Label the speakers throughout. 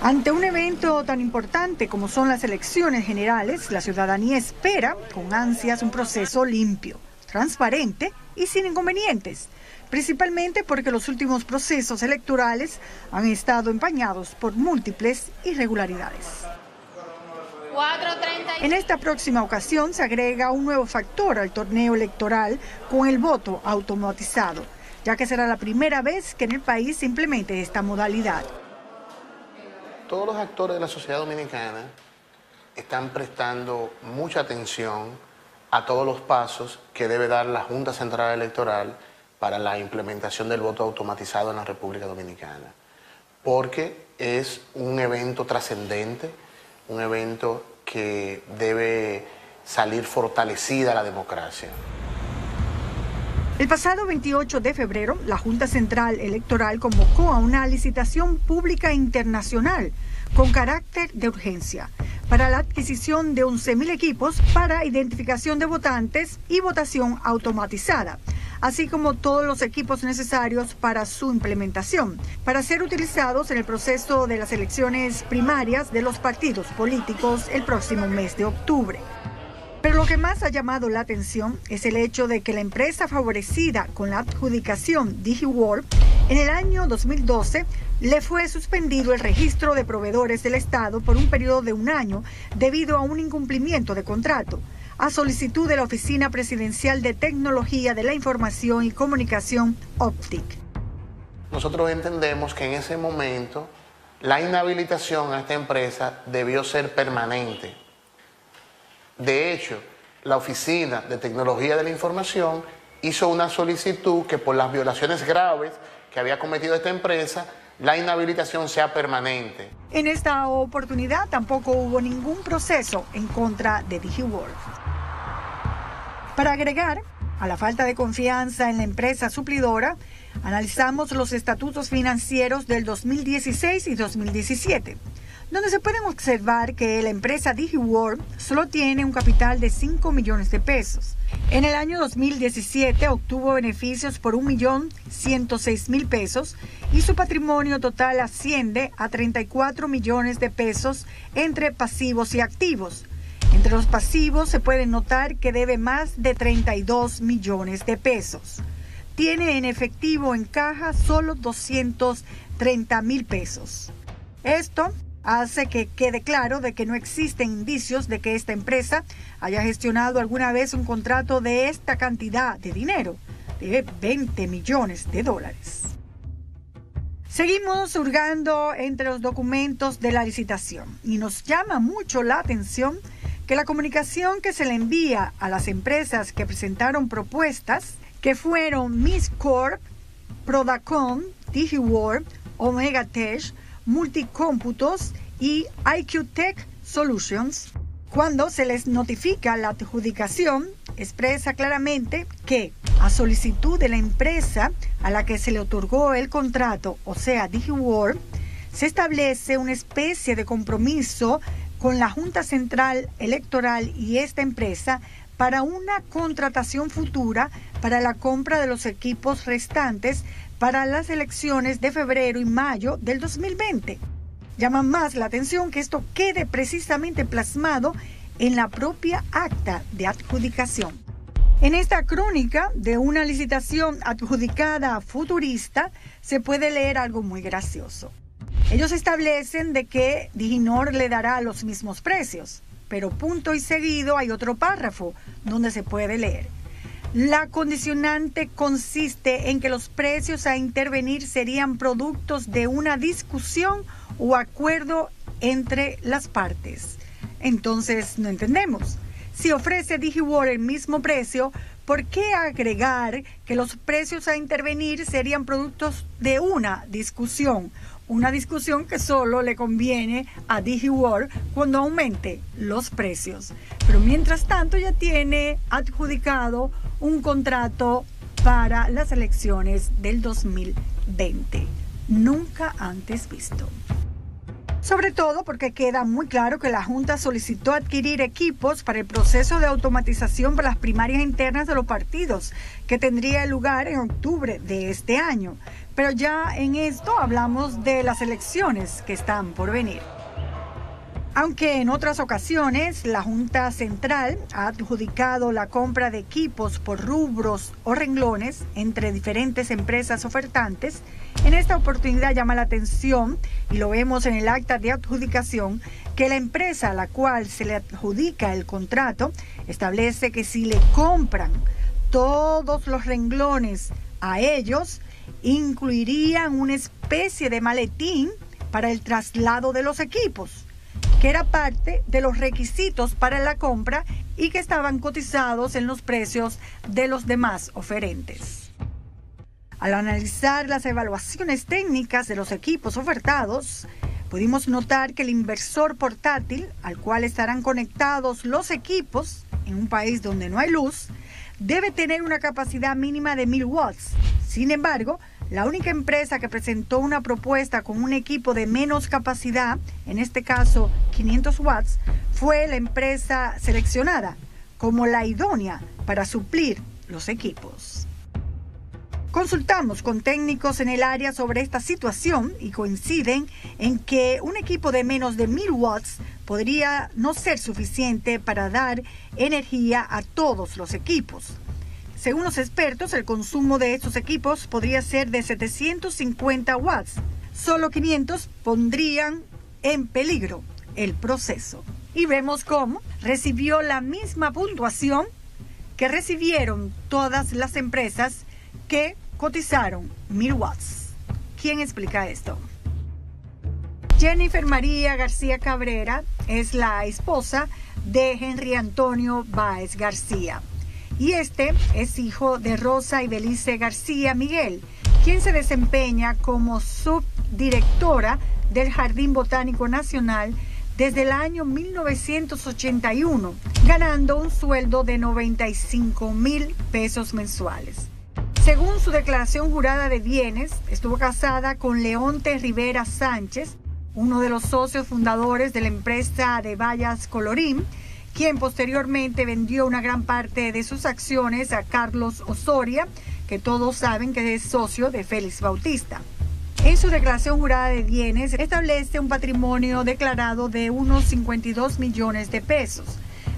Speaker 1: Ante un evento tan importante como son las elecciones generales, la ciudadanía espera con ansias un proceso limpio, transparente y sin inconvenientes, principalmente porque los últimos procesos electorales han estado empañados por múltiples irregularidades. En esta próxima ocasión se agrega un nuevo factor al torneo electoral con el voto automatizado, ya que será la primera vez que en el país se implemente esta modalidad
Speaker 2: todos los actores de la sociedad dominicana están prestando mucha atención a todos los pasos que debe dar la Junta Central Electoral para la implementación del voto automatizado en la República Dominicana, porque es un evento trascendente, un evento que debe salir fortalecida la democracia.
Speaker 1: El pasado 28 de febrero, la Junta Central Electoral convocó a una licitación pública internacional con carácter de urgencia para la adquisición de 11.000 equipos para identificación de votantes y votación automatizada, así como todos los equipos necesarios para su implementación, para ser utilizados en el proceso de las elecciones primarias de los partidos políticos el próximo mes de octubre. Que más ha llamado la atención es el hecho de que la empresa favorecida con la adjudicación DigiWorld en el año 2012 le fue suspendido el registro de proveedores del Estado por un periodo de un año debido a un incumplimiento de contrato, a solicitud de la Oficina Presidencial de Tecnología de la Información y Comunicación OPTIC.
Speaker 2: Nosotros entendemos que en ese momento la inhabilitación a esta empresa debió ser permanente de hecho, la Oficina de Tecnología de la Información hizo una solicitud que por las violaciones graves que había cometido esta empresa, la inhabilitación sea permanente.
Speaker 1: En esta oportunidad tampoco hubo ningún proceso en contra de DigiWorld. Para agregar a la falta de confianza en la empresa suplidora, analizamos los estatutos financieros del 2016 y 2017 donde se pueden observar que la empresa DigiWorld solo tiene un capital de 5 millones de pesos. En el año 2017 obtuvo beneficios por 1.106.000 pesos y su patrimonio total asciende a 34 millones de pesos entre pasivos y activos. Entre los pasivos se puede notar que debe más de 32 millones de pesos. Tiene en efectivo en caja solo 230 mil pesos. Esto hace que quede claro de que no existen indicios de que esta empresa haya gestionado alguna vez un contrato de esta cantidad de dinero, de 20 millones de dólares. Seguimos hurgando entre los documentos de la licitación y nos llama mucho la atención que la comunicación que se le envía a las empresas que presentaron propuestas, que fueron Miss Corp, Prodacon, DigiWorld, Omega Tech, Multicómputos y IQ Tech Solutions. Cuando se les notifica la adjudicación, expresa claramente que a solicitud de la empresa a la que se le otorgó el contrato, o sea, DigiWorld, se establece una especie de compromiso con la Junta Central Electoral y esta empresa para una contratación futura para la compra de los equipos restantes para las elecciones de febrero y mayo del 2020. Llama más la atención que esto quede precisamente plasmado en la propia acta de adjudicación. En esta crónica de una licitación adjudicada futurista se puede leer algo muy gracioso. Ellos establecen de que Diginor le dará los mismos precios, pero punto y seguido hay otro párrafo donde se puede leer. La condicionante consiste en que los precios a intervenir serían productos de una discusión o acuerdo entre las partes. Entonces, no entendemos. Si ofrece DigiWorld el mismo precio, ¿por qué agregar que los precios a intervenir serían productos de una discusión? Una discusión que solo le conviene a DigiWorld cuando aumente los precios. Pero mientras tanto ya tiene adjudicado un contrato para las elecciones del 2020. Nunca antes visto. Sobre todo porque queda muy claro que la Junta solicitó adquirir equipos para el proceso de automatización para las primarias internas de los partidos, que tendría lugar en octubre de este año. Pero ya en esto hablamos de las elecciones que están por venir. Aunque en otras ocasiones la Junta Central ha adjudicado la compra de equipos por rubros o renglones entre diferentes empresas ofertantes, en esta oportunidad llama la atención, y lo vemos en el acta de adjudicación, que la empresa a la cual se le adjudica el contrato establece que si le compran todos los renglones a ellos, incluirían una especie de maletín para el traslado de los equipos que era parte de los requisitos para la compra y que estaban cotizados en los precios de los demás oferentes. Al analizar las evaluaciones técnicas de los equipos ofertados, pudimos notar que el inversor portátil al cual estarán conectados los equipos en un país donde no hay luz, debe tener una capacidad mínima de 1000 watts. Sin embargo, la única empresa que presentó una propuesta con un equipo de menos capacidad, en este caso 500 watts, fue la empresa seleccionada como la idónea para suplir los equipos. Consultamos con técnicos en el área sobre esta situación y coinciden en que un equipo de menos de 1000 watts podría no ser suficiente para dar energía a todos los equipos. Según los expertos, el consumo de estos equipos podría ser de 750 watts. Solo 500 pondrían en peligro el proceso. Y vemos cómo recibió la misma puntuación que recibieron todas las empresas que cotizaron 1000 watts. ¿Quién explica esto? Jennifer María García Cabrera es la esposa de Henry Antonio Báez García y este es hijo de Rosa y Belice García Miguel, quien se desempeña como subdirectora del Jardín Botánico Nacional desde el año 1981, ganando un sueldo de 95 mil pesos mensuales. Según su declaración jurada de bienes, estuvo casada con Leonte Rivera Sánchez, uno de los socios fundadores de la empresa de Vallas Colorín, quien posteriormente vendió una gran parte de sus acciones a Carlos Osoria, que todos saben que es socio de Félix Bautista. En su declaración jurada de bienes establece un patrimonio declarado de unos 52 millones de pesos,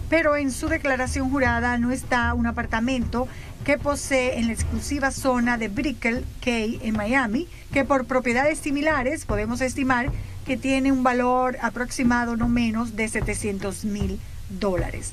Speaker 1: pero en su declaración jurada no está un apartamento que posee en la exclusiva zona de Brickell Cay en Miami, que por propiedades similares podemos estimar que tiene un valor aproximado no menos de 700 mil dólares.